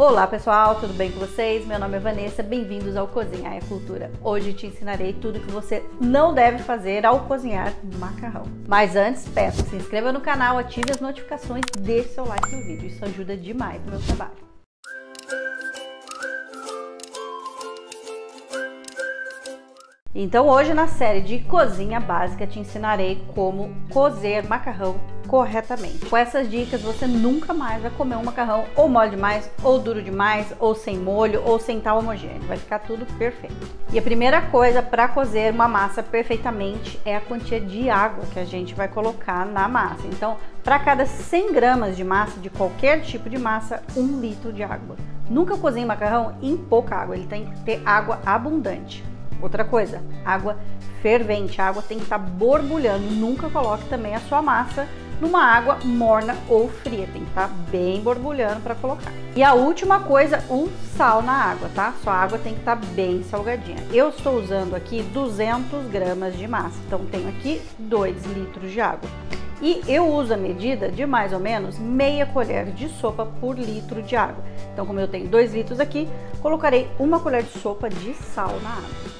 Olá pessoal, tudo bem com vocês? Meu nome é Vanessa, bem-vindos ao Cozinhar é Cultura. Hoje te ensinarei tudo que você não deve fazer ao cozinhar macarrão. Mas antes, peço que se inscreva no canal, ative as notificações, deixe seu like no vídeo, isso ajuda demais no meu trabalho. Então hoje na série de cozinha básica te ensinarei como cozer macarrão corretamente. Com essas dicas você nunca mais vai comer um macarrão ou mole demais, ou duro demais, ou sem molho, ou sem tal homogêneo. Vai ficar tudo perfeito. E a primeira coisa para cozer uma massa perfeitamente é a quantia de água que a gente vai colocar na massa. Então, para cada 100 gramas de massa, de qualquer tipo de massa, um litro de água. Nunca cozinhe macarrão em pouca água, ele tem que ter água abundante. Outra coisa, água fervente, a água tem que estar tá borbulhando. Nunca coloque também a sua massa numa água morna ou fria, tem que estar tá bem borbulhando para colocar. E a última coisa, o sal na água, tá? Sua água tem que estar tá bem salgadinha. Eu estou usando aqui 200 gramas de massa, então tenho aqui 2 litros de água. E eu uso a medida de mais ou menos meia colher de sopa por litro de água. Então, como eu tenho 2 litros aqui, colocarei uma colher de sopa de sal na água.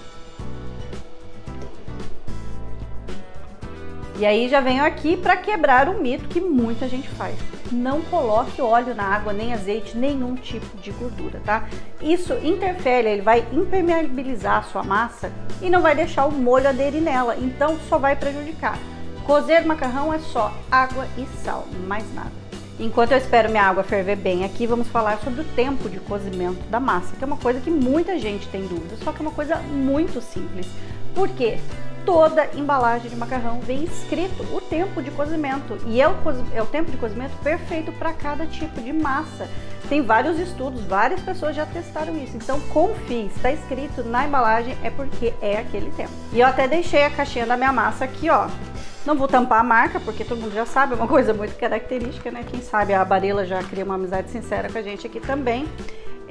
E aí já venho aqui para quebrar o mito que muita gente faz. Não coloque óleo na água, nem azeite, nenhum tipo de gordura, tá? Isso interfere, ele vai impermeabilizar a sua massa e não vai deixar o molho aderir nela, então só vai prejudicar. Cozer macarrão é só água e sal, mais nada. Enquanto eu espero minha água ferver bem aqui, vamos falar sobre o tempo de cozimento da massa, que é uma coisa que muita gente tem dúvida, só que é uma coisa muito simples. Por quê? Toda embalagem de macarrão vem escrito o tempo de cozimento e é o, é o tempo de cozimento perfeito para cada tipo de massa. Tem vários estudos, várias pessoas já testaram isso. Então confie, está escrito na embalagem é porque é aquele tempo. E eu até deixei a caixinha da minha massa aqui, ó. Não vou tampar a marca, porque todo mundo já sabe, é uma coisa muito característica, né? Quem sabe a Barela já cria uma amizade sincera com a gente aqui também.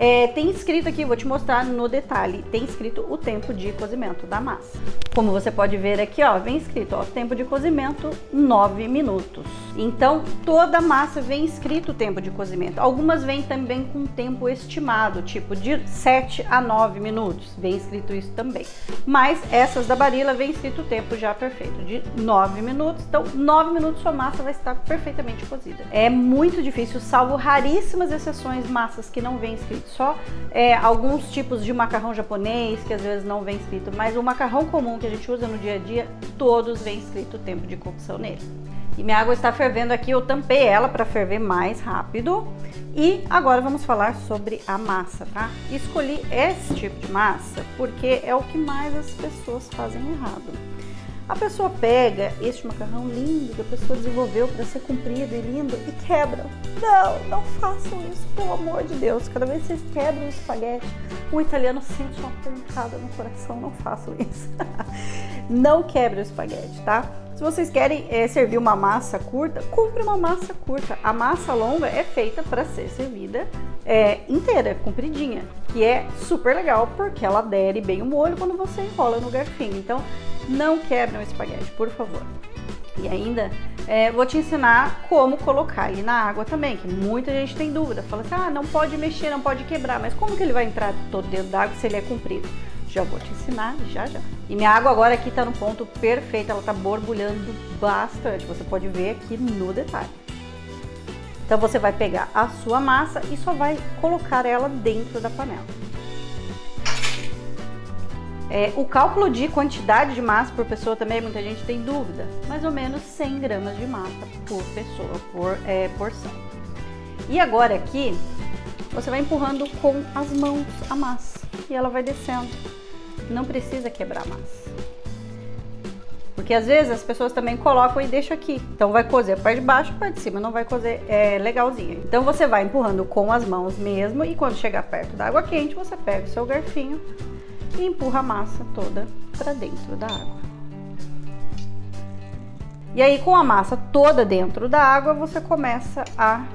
É, tem escrito aqui, vou te mostrar no detalhe, tem escrito o tempo de cozimento da massa. Como você pode ver aqui, ó, vem escrito, ó, tempo de cozimento 9 minutos. Então, toda massa vem escrito o tempo de cozimento. Algumas vêm também com tempo estimado, tipo de 7 a 9 minutos, vem escrito isso também. Mas essas da Barilla vem escrito o tempo já perfeito, de 9 minutos. Então, 9 minutos sua massa vai estar perfeitamente cozida. É muito difícil, salvo raríssimas exceções, massas que não vem escrito só é, alguns tipos de macarrão japonês que às vezes não vem escrito, mas o macarrão comum que a gente usa no dia a dia, todos vem escrito o tempo de cocção nele. E minha água está fervendo aqui, eu tampei ela para ferver mais rápido. E agora vamos falar sobre a massa, tá? Escolhi esse tipo de massa porque é o que mais as pessoas fazem errado. A pessoa pega este macarrão lindo que a pessoa desenvolveu para ser comprido e lindo e quebra. Não, não façam isso, pelo amor de Deus. Cada vez que vocês quebram o espaguete, um italiano sente uma pancada no coração. Não façam isso. não quebre o espaguete, tá? Se vocês querem é, servir uma massa curta, compre uma massa curta. A massa longa é feita para ser servida é, inteira, compridinha, que é super legal porque ela adere bem o molho quando você enrola no garfinho. Então, não quebrem o espaguete, por favor. E ainda é, vou te ensinar como colocar ele na água também, que muita gente tem dúvida. Fala assim, ah, não pode mexer, não pode quebrar, mas como que ele vai entrar todo dentro da água se ele é comprido? Já vou te ensinar já já. E minha água agora aqui tá no ponto perfeito, ela tá borbulhando bastante, você pode ver aqui no detalhe. Então você vai pegar a sua massa e só vai colocar ela dentro da panela. É, o cálculo de quantidade de massa por pessoa também muita gente tem dúvida. Mais ou menos 100 gramas de massa por pessoa, por é, porção. E agora aqui, você vai empurrando com as mãos a massa e ela vai descendo. Não precisa quebrar a massa. Porque às vezes as pessoas também colocam e deixam aqui. Então vai cozer a parte de baixo, a parte de cima não vai cozer é, legalzinho. Então você vai empurrando com as mãos mesmo e quando chegar perto da água quente, você pega o seu garfinho e empurra a massa toda para dentro da água. E aí, com a massa toda dentro da água, você começa a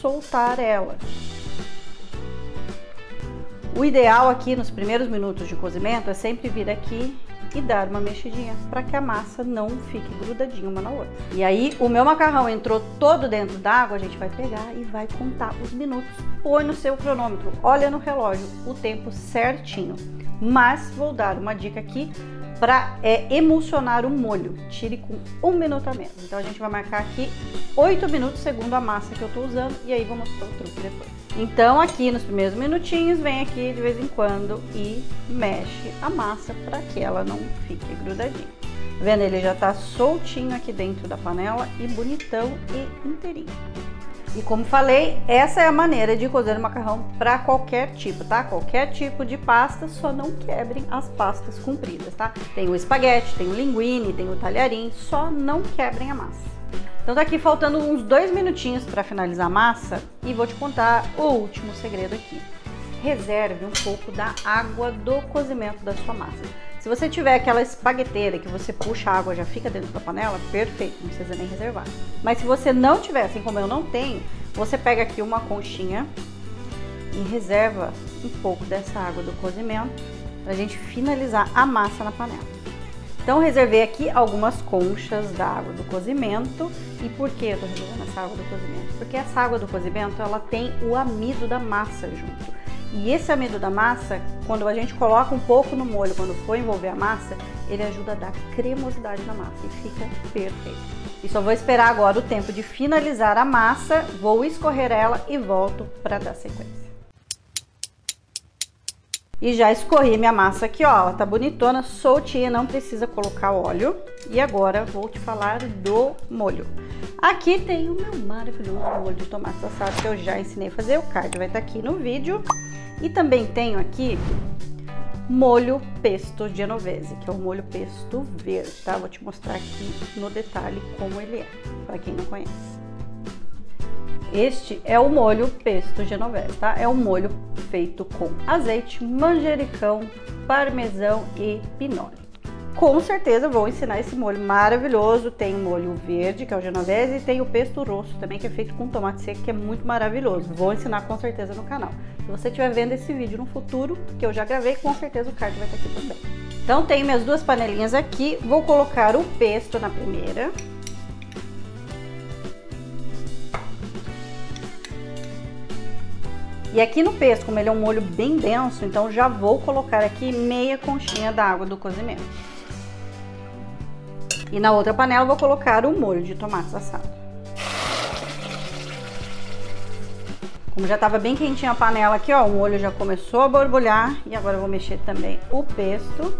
soltar ela. O ideal aqui nos primeiros minutos de cozimento é sempre vir aqui e dar uma mexidinha para que a massa não fique grudadinha uma na outra. E aí o meu macarrão entrou todo dentro d'água, a gente vai pegar e vai contar os minutos. Põe no seu cronômetro, olha no relógio o tempo certinho. Mas vou dar uma dica aqui para é, emulsionar o molho. Tire com um minuto a menos. Então a gente vai marcar aqui 8 minutos segundo a massa que eu estou usando e aí vou mostrar o truque depois. Então aqui nos primeiros minutinhos vem aqui de vez em quando e mexe a massa para que ela não fique grudadinha. Tá vendo? Ele já está soltinho aqui dentro da panela e bonitão e inteirinho. E como falei, essa é a maneira de cozer o macarrão para qualquer tipo, tá? Qualquer tipo de pasta, só não quebrem as pastas compridas, tá? Tem o espaguete, tem o linguine, tem o talharim, só não quebrem a massa. Então tá aqui faltando uns dois minutinhos para finalizar a massa e vou te contar o último segredo aqui. Reserve um pouco da água do cozimento da sua massa. Se você tiver aquela espagueteira que você puxa a água já fica dentro da panela, perfeito, não precisa nem reservar. Mas se você não tiver, assim como eu não tenho, você pega aqui uma conchinha e reserva um pouco dessa água do cozimento para a gente finalizar a massa na panela. Então reservei aqui algumas conchas da água do cozimento. E por que eu estou reservando essa água do cozimento? Porque essa água do cozimento ela tem o amido da massa junto. E esse amido da massa, quando a gente coloca um pouco no molho, quando for envolver a massa, ele ajuda a dar cremosidade na massa e fica perfeito. E só vou esperar agora o tempo de finalizar a massa, vou escorrer ela e volto para dar sequência. E já escorri minha massa aqui, ó, ela tá bonitona, soltinha, não precisa colocar óleo. E agora vou te falar do molho. Aqui tem o meu maravilhoso molho de tomate assado que eu já ensinei a fazer, o card vai estar tá aqui no vídeo. E também tenho aqui molho pesto genovese, que é o molho pesto verde, tá? Vou te mostrar aqui no detalhe como ele é, para quem não conhece. Este é o molho pesto genovese, tá? É um molho feito com azeite, manjericão, parmesão e pinole com certeza vou ensinar esse molho maravilhoso. Tem o molho verde, que é o genovese, e tem o pesto rosso também, que é feito com tomate seco, que é muito maravilhoso. Vou ensinar com certeza no canal. Se você estiver vendo esse vídeo no futuro, que eu já gravei, com certeza o card vai estar aqui também. Então tenho minhas duas panelinhas aqui, vou colocar o pesto na primeira. E aqui no pesto, como ele é um molho bem denso, então já vou colocar aqui meia conchinha da água do cozimento. E na outra panela vou colocar o molho de tomates assado. Como já estava bem quentinha a panela aqui, ó, o molho já começou a borbulhar. E agora eu vou mexer também o pesto.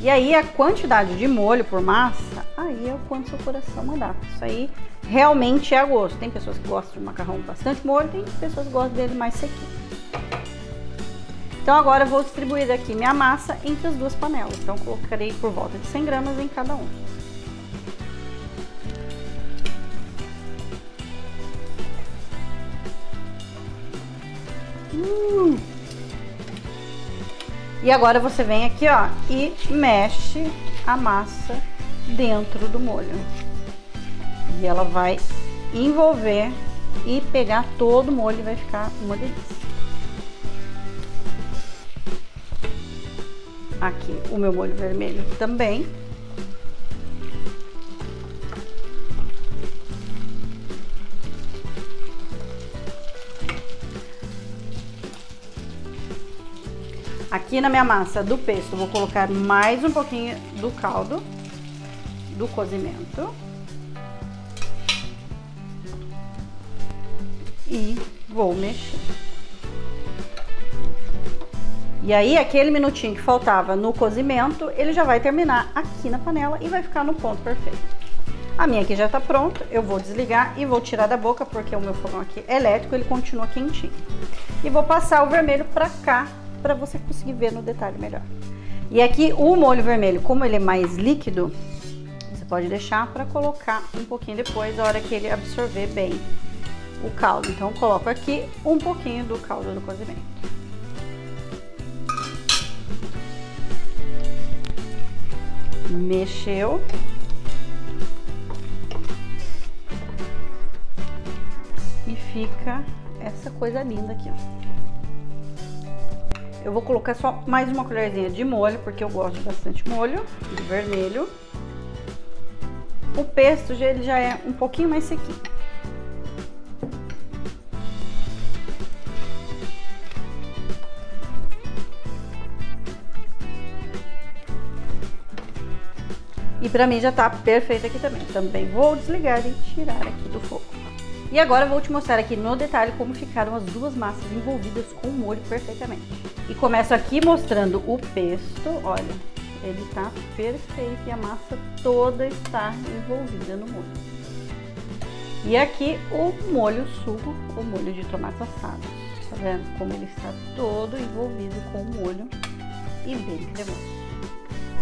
E aí a quantidade de molho por massa, aí é o quanto seu coração mandar. Isso aí realmente é a gosto. Tem pessoas que gostam de macarrão bastante molho, tem pessoas que gostam dele mais sequinho. Então agora eu vou distribuir aqui minha massa entre as duas panelas. Então colocarei por volta de 100 gramas em cada um. Hum. E agora você vem aqui, ó, e mexe a massa dentro do molho. E ela vai envolver e pegar todo o molho e vai ficar uma delícia. Aqui o meu molho vermelho também. Aqui na minha massa do pesto, vou colocar mais um pouquinho do caldo do cozimento. E vou mexer. E aí, aquele minutinho que faltava no cozimento, ele já vai terminar aqui na panela e vai ficar no ponto perfeito. A minha aqui já tá pronta, eu vou desligar e vou tirar da boca, porque o meu fogão aqui é elétrico, ele continua quentinho. E vou passar o vermelho pra cá, pra você conseguir ver no detalhe melhor. E aqui, o molho vermelho, como ele é mais líquido, você pode deixar pra colocar um pouquinho depois, a hora que ele absorver bem o caldo. Então, eu coloco aqui um pouquinho do caldo do cozimento. Mexeu. E fica essa coisa linda aqui, ó. Eu vou colocar só mais uma colherzinha de molho, porque eu gosto bastante molho, de vermelho. O pesto ele já é um pouquinho mais sequinho. Pra mim já tá perfeito aqui também. Também vou desligar e tirar aqui do fogo. E agora eu vou te mostrar aqui no detalhe como ficaram as duas massas envolvidas com o molho perfeitamente. E começo aqui mostrando o pesto, olha, ele tá perfeito e a massa toda está envolvida no molho. E aqui o molho sugo, o molho de tomate assado. Tá vendo como ele está todo envolvido com o molho e bem cremoso.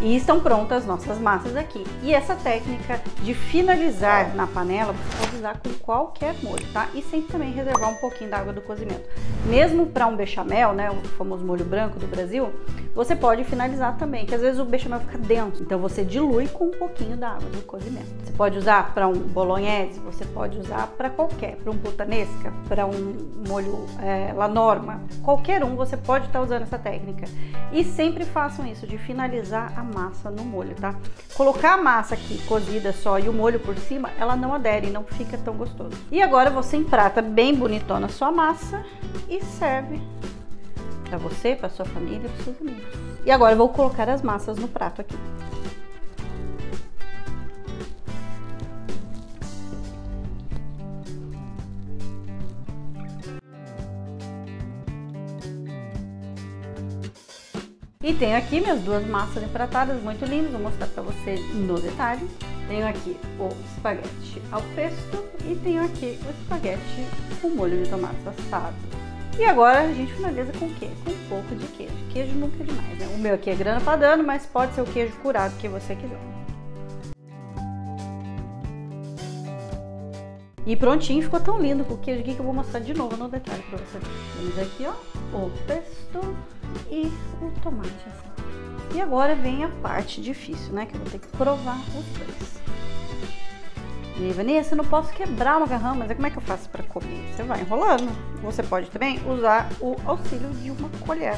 E estão prontas nossas massas aqui. E essa técnica de finalizar na panela, você pode usar com qualquer molho, tá? E sempre também reservar um pouquinho da água do cozimento. Mesmo para um bechamel, né, o famoso molho branco do Brasil, você pode finalizar também, que às vezes o bechamel fica denso. Então você dilui com um pouquinho da água do cozimento. Você pode usar para um bolognese, você pode usar para qualquer, para um putanesca, para um molho é, la norma, qualquer um você pode estar tá usando essa técnica. E sempre façam isso de finalizar a massa no molho, tá? Colocar a massa aqui cozida só e o molho por cima, ela não adere, não fica tão gostoso. E agora você emprata bem bonitona a sua massa e serve para você, para sua família, para seus amigos. E agora eu vou colocar as massas no prato aqui. E tenho aqui minhas duas massas empratadas, muito lindas, vou mostrar para você no detalhe. Tenho aqui o espaguete ao pesto e tenho aqui o espaguete com molho de tomate assado. E agora a gente finaliza com o quê? Com um pouco de queijo. Queijo nunca é demais, né? O meu aqui é grana padano, mas pode ser o queijo curado que você quiser. E prontinho, ficou tão lindo com o queijo aqui que eu vou mostrar de novo no detalhe para você. Temos aqui, ó, o pesto e o tomate assim. E agora vem a parte difícil, né? Que eu vou ter que provar os dois. E Vanessa, eu não posso quebrar o macarrão, mas como é que eu faço para comer? Você vai enrolando. Você pode também usar o auxílio de uma colher.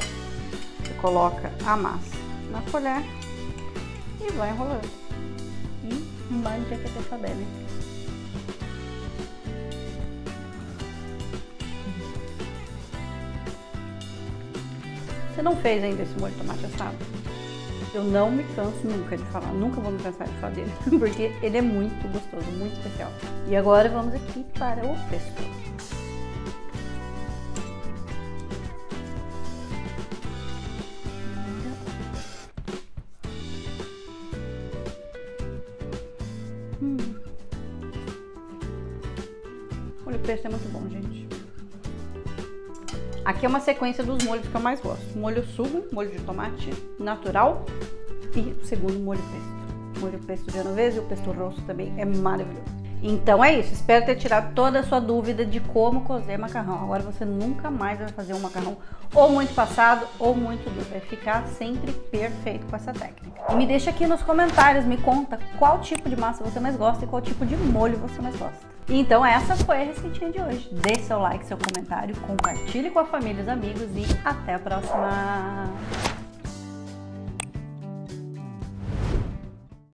Você coloca a massa na colher e vai enrolando. E mande aqui a bebe. Você não fez ainda esse molho de tomate assado? Eu não me canso nunca de falar, nunca vou me cansar de falar dele, porque ele é muito gostoso, muito especial. E agora vamos aqui para o pesto. Hum. O pesto é muito bom. Aqui é uma sequência dos molhos que eu mais gosto. Molho sugo, molho de tomate natural e o segundo molho pesto. Molho pesto genovese e o pesto rosso também é maravilhoso. Então é isso, espero ter tirado toda a sua dúvida de como cozer macarrão. Agora você nunca mais vai fazer um macarrão ou muito passado ou muito duro. Vai ficar sempre perfeito com essa técnica. E me deixa aqui nos comentários, me conta qual tipo de massa você mais gosta e qual tipo de molho você mais gosta. Então essa foi a receitinha de hoje. Deixe seu like, seu comentário, compartilhe com a família e os amigos e até a próxima!